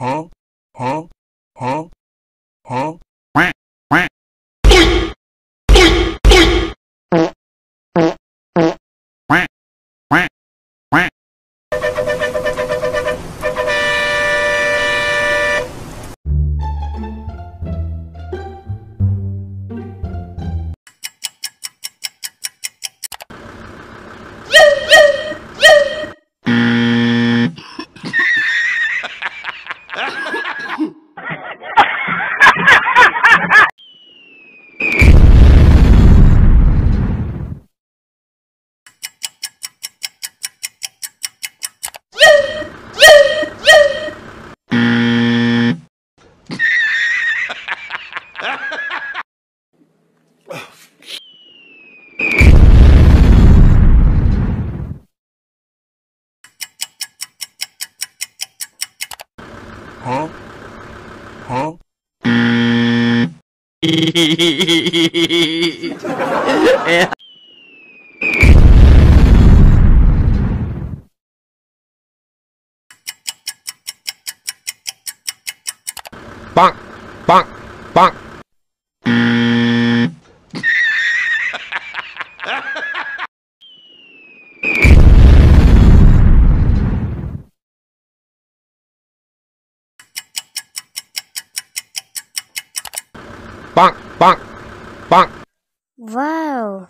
Huh? Huh? Huh? Huh? 嗯嗯，嘿嘿嘿嘿嘿嘿嘿嘿，哎呀，棒！棒棒棒！哇哦！